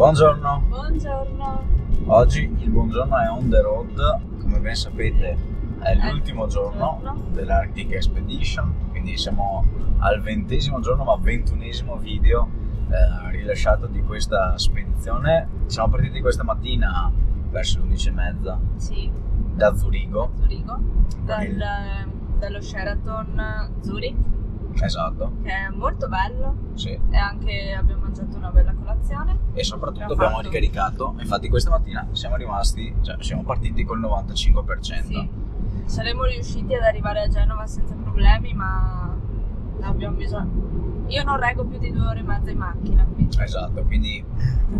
Buongiorno, Buongiorno. oggi il buongiorno è on the road, come ben sapete è È l'ultimo giorno dell'Arctic Expedition, quindi siamo al ventesimo giorno ma ventunesimo video eh, rilasciato di questa spedizione. Siamo partiti questa mattina verso le 11.30 Sì, da Zurigo, Zurigo. Dal, il- dallo Sheraton Zurich, esatto, che è molto bello. sì. E anche abbiamo mangiato una bella colazione. E soprattutto Abbiamo fatto- ricaricato, infatti questa mattina siamo rimasti, cioè siamo partiti col 95%. Sì. Saremmo riusciti ad arrivare a Genova senza problemi, ma abbiamo bisogno. Io non reggo più di due ore e mezza in macchina, quindi. Esatto, quindi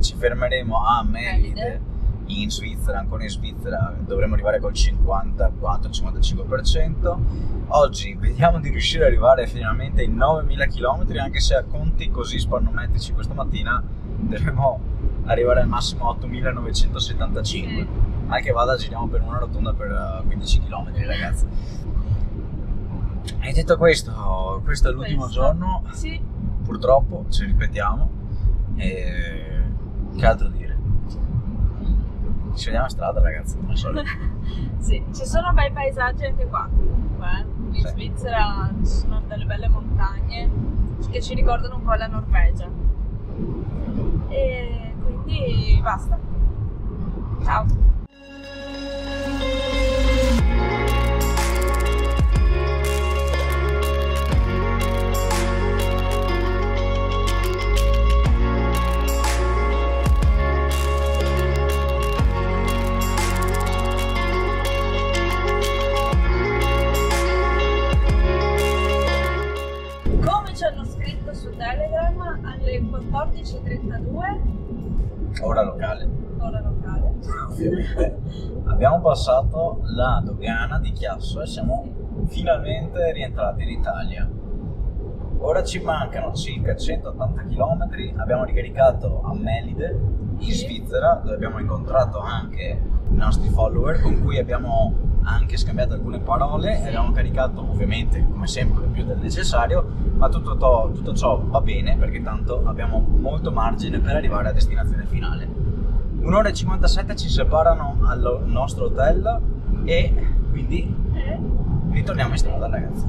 ci fermeremo a Melide Melide. In Svizzera, ancora in Svizzera dovremo arrivare col 54-55%. Oggi vediamo di riuscire ad arrivare finalmente ai 9000 km, anche se a conti così spannometrici questa mattina dovremo arrivare al massimo a 8975. Mal che vada giriamo per una rotonda per eh, 15 km ragazzi. E detto questo, questo è l'ultimo Questo. giorno Sì, purtroppo ci ripetiamo e che altro dire ci vediamo a strada ragazzi come al solito sì, ci sono bei paesaggi anche qua. comunque, eh. In Sì. Svizzera ci sono delle belle montagne che ci ricordano un po' la Norvegia. E quindi basta. Ciao. Ci hanno scritto su Telegram alle 14.32 ora locale. Ora locale. ovviamente. Abbiamo passato la dogana di Chiasso e siamo finalmente rientrati in Italia. Ora ci mancano circa 180 km abbiamo ricaricato a Melide in. Svizzera dove abbiamo incontrato anche i nostri follower con cui abbiamo anche scambiato alcune parole e abbiamo caricato ovviamente come sempre più del necessario ma tutto, to- tutto ciò va bene perché tanto abbiamo molto margine per arrivare a destinazione finale. Un'ora e 57 ci separano al nostro hotel e quindi Eh? ritorniamo in strada ragazzi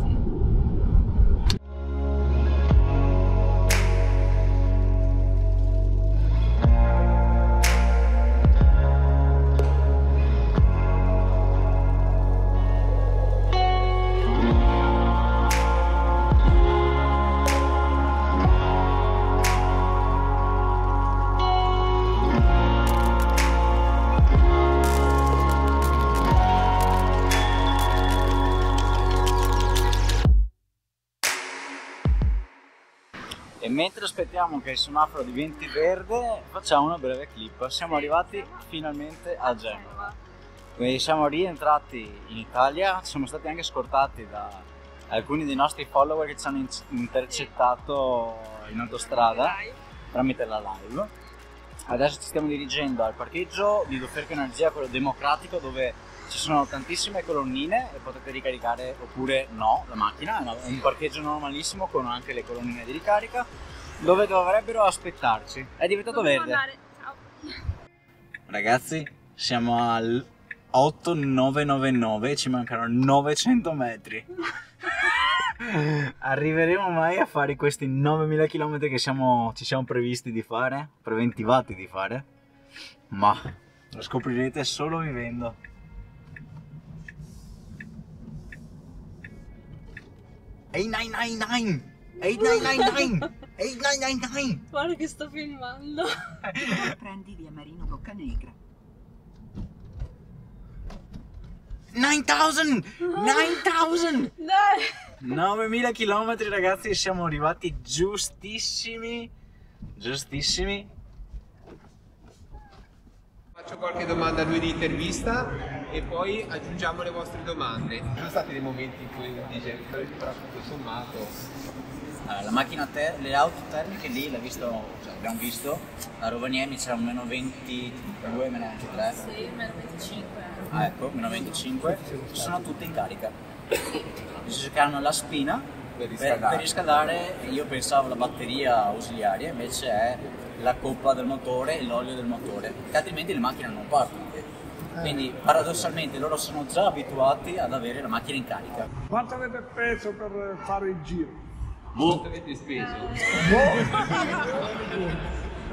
mentre aspettiamo che il semaforo diventi verde, facciamo una breve clip. Siamo arrivati finalmente a Genova. Quindi siamo rientrati in Italia, siamo stati anche scortati da alcuni dei nostri follower che ci hanno in- intercettato in autostrada tramite la live. Adesso ci stiamo dirigendo al parcheggio di Doferco Energia, quello democratico, dove ci sono tantissime colonnine e potete ricaricare oppure no la macchina. È un parcheggio normalissimo con anche le colonnine di ricarica, dove dovrebbero aspettarci. È diventato Dobbiamo verde. andare- Ciao. Ragazzi, siamo al 8999 e ci mancano 900 metri. Arriveremo mai a fare questi 9000 km che siamo- ci siamo previsti di fare, preventivati di fare? Ma lo scoprirete solo vivendo. Ehi 999! Ehi 999! Ehi 999! Guarda che sto filmando. Prendi via Marino Boccanegra. 9000! 9000! Dai. 9000 km ragazzi, siamo arrivati giustissimi. Giustissimi. Faccio qualche domanda a lui di intervista e poi aggiungiamo le vostre domande. Ci sono stati dei momenti in cui dice, però tutto sommato. Allora, la macchina ter- le auto termiche lì l'ha visto, cioè, abbiamo visto, a Rovaniemi c'era un meno 22, meno 23. Sì, meno 25. Ah ecco, meno 25, sono tutte in carica. Hanno la spina per Per, riscaldare. per riscaldare io pensavo la batteria ausiliaria, invece è la coppa del motore e l'olio del motore, che altrimenti le macchine non partono. Quindi paradossalmente loro sono già abituati ad avere la macchina in carica. Quanto avete preso per fare il giro? Quanto avete speso?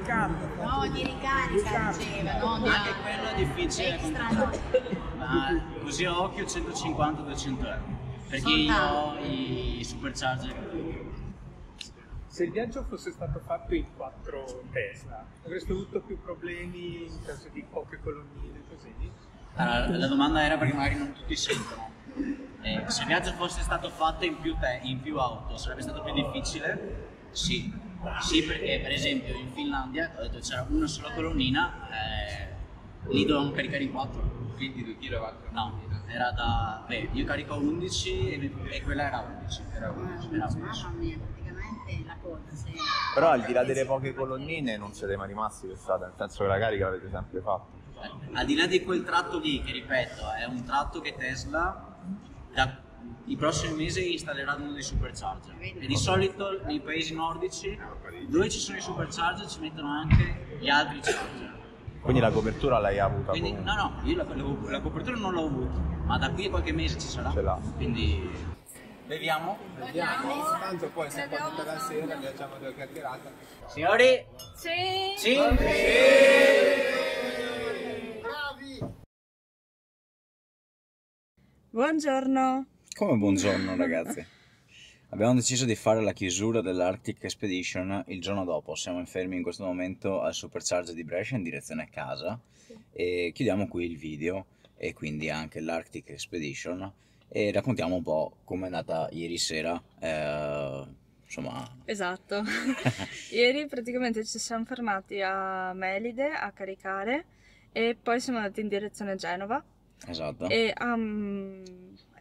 Cambio. No, di ricarica diceva, no, di Anche quello è difficile extra no. Ma così a occhio 150-200 euro. Perché io ho i supercharger. Se il viaggio fosse stato fatto in quattro Tesla, avreste avuto più problemi in caso di poche colonnine così? Allora, la domanda era perché magari non tutti sentono. Eh, se il viaggio fosse stato fatto in più, te- in più auto sarebbe stato più difficile? Sì. Sì, perché per esempio in Finlandia ho detto c'era una sola colonnina, eh, lì dovevamo caricare in quattro. 22 kW. No, era da. Beh, io carico 11 e, e quella era 11. Era 11. Era 11. Mamma mia, praticamente la coda. Se... Però al di là delle poche colonnine non siete mai rimasti per strada, nel senso che la carica l'avete sempre fatta. Al di là di quel tratto lì, che ripeto, è un tratto che Tesla da i prossimi mesi installerà uno dei supercharger. E di solito nei paesi nordici dove ci sono i supercharger ci mettono anche gli altri charger. Quindi la copertura l'hai avuta Quindi no no, io la, la- la copertura non l'ho avuta, ma da qui a qualche mese ci sarà. Ce l'ha. Quindi beviamo. Vediamo. Tanto poi se poi tutta la sera viaggiamo due chiacchierate. Signori? Sì. Sì? Buongiorno. Come buongiorno ragazzi. Abbiamo deciso di fare la chiusura dell'Arctic Expedition il giorno dopo. Siamo fermi in questo momento al supercharger di Brescia in direzione casa e chiudiamo qui il video e quindi anche l'Arctic Expedition e raccontiamo un po' come è andata ieri sera. eh, insomma, Esatto. Ieri praticamente ci siamo fermati a Melide a caricare e poi siamo andati in direzione Genova esatto. e um,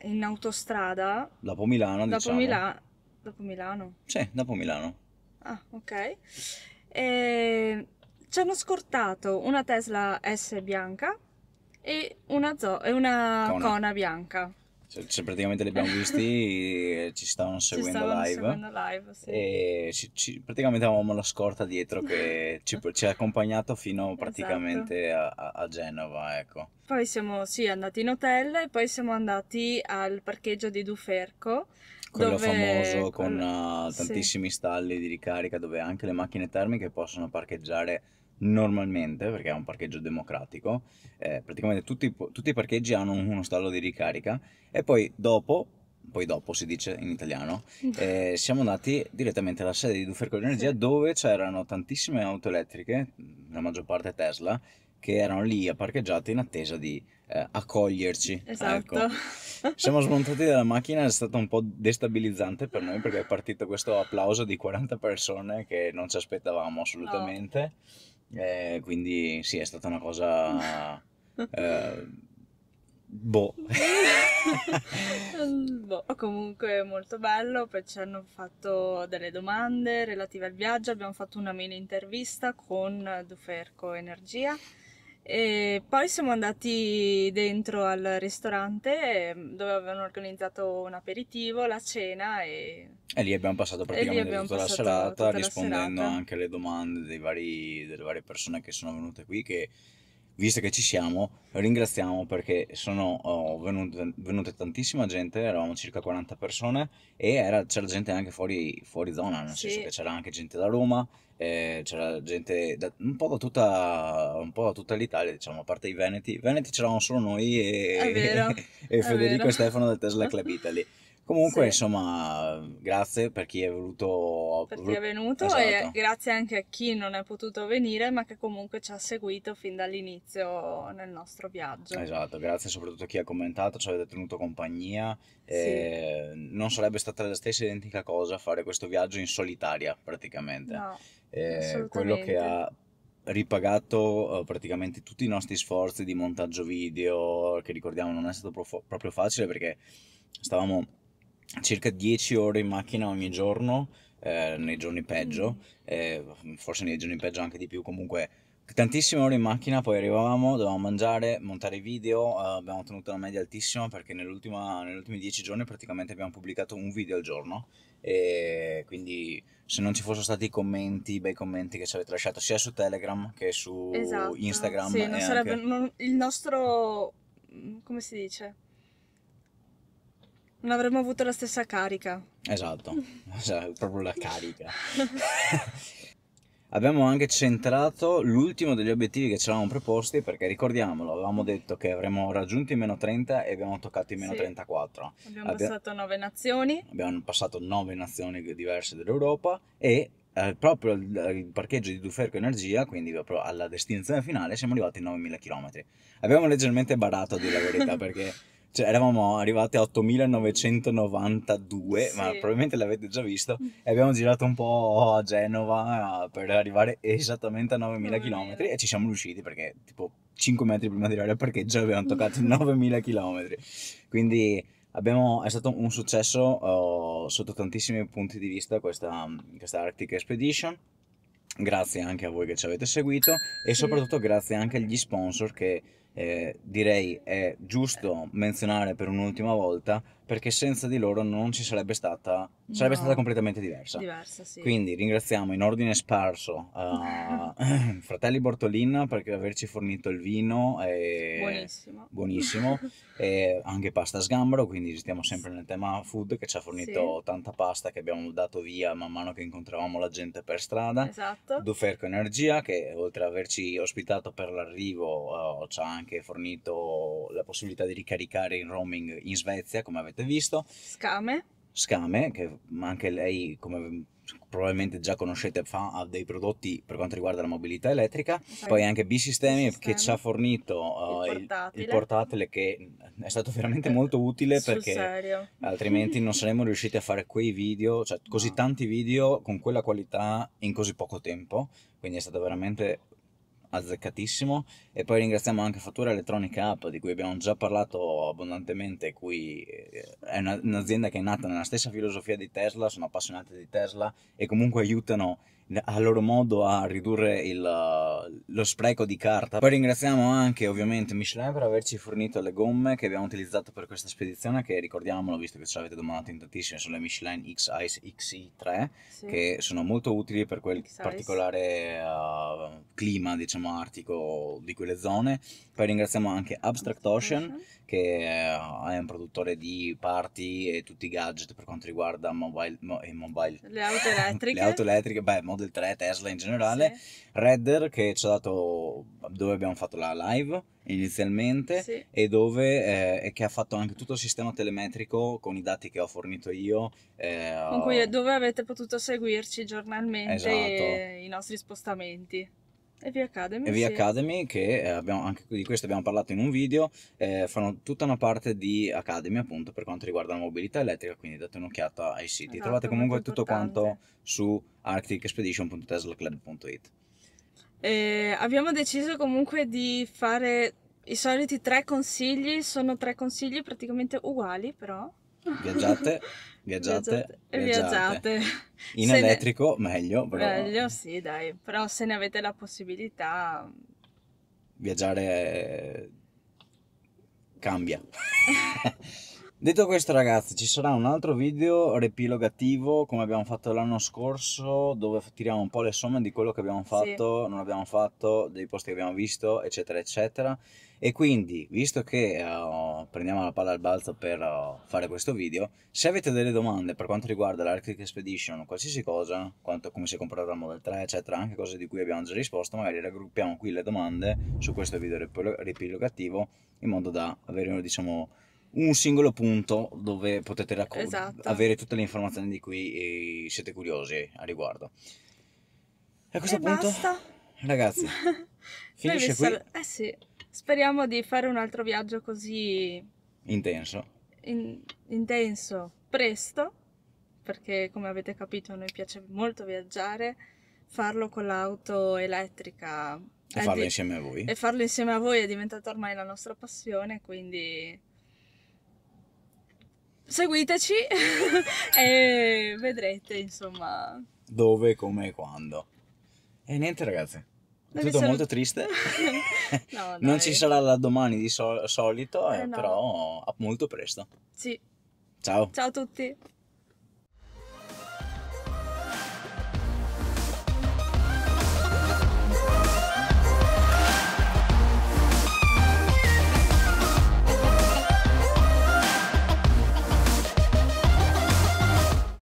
in autostrada Dopo Milano, dopo, diciamo. Mila- dopo Milano. Sì, dopo Milano. Ah, ok. E ci hanno scortato una Tesla S bianca e una, zo- e una Kona. Kona bianca. Cioè, cioè, praticamente li abbiamo visti, ci stavano Ci seguendo stavano live. seguendo live, sì. e ci- ci- praticamente avevamo la scorta dietro che ci, ci ha accompagnato fino Esatto. praticamente a, a- a Genova, ecco. Poi siamo sì, andati in hotel e poi siamo andati al parcheggio di Duferco. Quello dove- famoso con quello- uh, sì. tantissimi stalli di ricarica dove anche le macchine termiche possono parcheggiare normalmente perché è un parcheggio democratico. Eh, praticamente tutti, tutti i parcheggi hanno uno stallo di ricarica e poi dopo, poi dopo si dice in italiano, eh, siamo andati direttamente alla sede di Duferco Energia Sì. dove c'erano tantissime auto elettriche, la maggior parte Tesla, che erano lì parcheggiate in attesa di eh, accoglierci. Esatto. Ecco. Siamo smontati dalla macchina, è stato un po' destabilizzante per noi perché è partito questo applauso di 40 persone che non ci aspettavamo assolutamente. Eh, quindi sì, è stata una cosa... eh, boh. Boh, comunque molto bello, poi ci hanno fatto delle domande relative al viaggio, abbiamo fatto una mini intervista con Duferco Energia e poi siamo andati dentro al ristorante eh, dove avevano organizzato un aperitivo, la cena e E lì abbiamo passato praticamente abbiamo tutta la passato serata tutta la rispondendo serata. anche alle domande dei vari- delle varie persone che sono venute qui che visto che ci siamo ringraziamo perché sono oh, venute, venute tantissima gente, eravamo circa 40 persone e era- c'era gente anche fuori, fuori zona, nel Sì. senso che c'era anche gente da Roma, eh, c'era gente da- un, po da tutta, un po' da tutta l'Italia, diciamo, a parte i Veneti. Veneti c'eravamo solo noi e, vero, e Federico e Stefano del Tesla Club Italy. Comunque, Sì. insomma, grazie per chi è voluto. per chi è venuto Esatto. e grazie anche a chi non è potuto venire ma che comunque ci ha seguito fin dall'inizio nel nostro viaggio. Esatto, grazie soprattutto a chi ha commentato, ci avete tenuto compagnia. eh, non sarebbe stata la stessa identica cosa fare questo viaggio in solitaria praticamente. No, Eh, quello che ha ripagato eh, praticamente tutti i nostri sforzi di montaggio video, che ricordiamo non è stato profo- proprio facile perché stavamo circa 10 ore in macchina ogni giorno, eh, nei giorni peggio, eh, forse nei giorni peggio anche di più, comunque tantissime ore in macchina, poi arrivavamo, dovevamo mangiare, montare i video, eh, abbiamo tenuto una media altissima perché nell'ultima- negli ultimi dieci giorni praticamente abbiamo pubblicato un video al giorno e quindi se non ci fossero stati i commenti, i bei commenti che ci avete lasciato sia su Telegram che su Esatto. Instagram Sì, non sarebbe anche- non- il nostro come si dice? Non avremmo avuto la stessa carica. Esatto, esatto, proprio la carica. Abbiamo anche centrato l'ultimo degli obiettivi che ci eravamo proposti perché ricordiamolo, avevamo detto che avremmo raggiunto i meno 30 e abbiamo toccato i meno Sì. 34. Abbiamo Abbia- passato nove nazioni. Abbiamo passato nove nazioni diverse dell'Europa e eh, proprio al parcheggio di Duferco Energia, quindi proprio alla destinazione finale, siamo arrivati a 9.000 km. Abbiamo leggermente barato a dire la verità perché cioè, eravamo arrivati a 8.992, ma Sì. probabilmente l'avete già visto, e abbiamo girato un po' a Genova per arrivare esattamente a 9.000 km 9.000. e ci siamo riusciti perché tipo 5 metri prima di arrivare al parcheggio abbiamo toccato i 9.000 km. Quindi abbiamo- è stato un successo eh, sotto tantissimi punti di vista questa, questa Arctic Expedition. Grazie anche a voi che ci avete seguito e soprattutto grazie anche agli sponsor che eh, direi è giusto menzionare per un'ultima volta perché senza di loro non ci sarebbe stata, sarebbe No. stata completamente diversa. Diversa, sì. Quindi ringraziamo in ordine sparso eh, Fratelli Bortolin per averci fornito il vino e Buonissimo. buonissimo e anche pasta sgambro, quindi stiamo sempre nel tema food che ci ha fornito tanta pasta che abbiamo dato via man mano che incontravamo la gente per strada. Esatto. Duferco Energia che oltre ad averci ospitato per l'arrivo eh, ci ha anche fornito la possibilità di ricaricare in roaming in Svezia come avete visto. Scame. Scame, che anche lei, come probabilmente già conoscete, fa dei prodotti per quanto riguarda la mobilità elettrica. Poi anche B-Sistemi che ci ha fornito Il eh, il, portatile. il portatile che è stato veramente molto utile Sul perché serio. altrimenti non saremmo riusciti a fare quei video, cioè così No. tanti video con quella qualità in così poco tempo. Quindi è stato veramente azzeccatissimo. E poi ringraziamo anche Fattura Elettronica App di cui abbiamo già parlato abbondantemente cui eh, è una- un'azienda che è nata nella stessa filosofia di Tesla sono appassionati di Tesla e comunque aiutano a loro modo a ridurre il, uh, lo spreco di carta. Poi ringraziamo anche ovviamente Michelin per averci fornito le gomme che abbiamo utilizzato per questa spedizione, che ricordiamolo visto che ce l'avete domandato in tantissime, sono le Michelin X-Ice XI3 Sì. che sono molto utili per quel particolare uh, clima, diciamo, artico di quelle zone. Poi ringraziamo anche Abstract Ocean che eh, è un produttore di parti e tutti i gadget per quanto riguarda mobile, mo- e mobile. Le auto elettriche. Le auto elettriche, beh, Model 3, Tesla in generale. Sì. Redder che ci ha dato dove abbiamo fatto la live inizialmente Sì. e dove eh, e che ha fatto anche tutto il sistema telemetrico con i dati che ho fornito io. eh, Con cui, dove avete potuto seguirci giornalmente Esatto. i nostri spostamenti. E via Academy. e via sì. Academy che eh, abbiamo, anche di questo abbiamo parlato in un video eh, fanno tutta una parte di Academy appunto per quanto riguarda la mobilità elettrica quindi date un'occhiata ai siti Esatto, trovate comunque tutto quanto su arcticexpedition.teslaclub.it E abbiamo deciso comunque di fare i soliti tre consigli. Sono tre consigli praticamente uguali, però. viaggiate viaggiate e viaggiate. in Se ne- elettrico meglio però Meglio, sì, dai. Però se ne avete la possibilità. viaggiare cambia. Detto questo ragazzi, ci sarà un altro video riepilogativo come abbiamo fatto l'anno scorso dove tiriamo un po' le somme di quello che abbiamo fatto, non abbiamo fatto, dei posti che abbiamo visto, eccetera, eccetera. E quindi, visto che eh, prendiamo la palla al balzo per eh, fare questo video, se avete delle domande per quanto riguarda l'Arctic Expedition o qualsiasi cosa, quanto, come si è comprato la Model 3, eccetera, anche cose di cui abbiamo già risposto, magari raggruppiamo qui le domande su questo video riepilogativo in modo da avere, diciamo, un singolo punto dove potete racco- Esatto. avere tutte le informazioni di cui eh, siete curiosi a riguardo. E a questo e punto, basta. ragazzi, finisce qui sal- Eh sì. Speriamo di fare un altro viaggio così intenso. in- intenso presto, perché come avete capito a noi piace molto viaggiare, farlo con l'auto elettrica E farlo di- insieme a voi. e farlo insieme a voi è diventata ormai la nostra passione, quindi seguiteci e vedrete, insomma. Dove, come e quando. E niente ragazzi. Vi Tutto molto triste. No, non ci sarà la domani di sol- solito, Eh, eh, no. però a molto presto. Sì. Ciao. Ciao a tutti.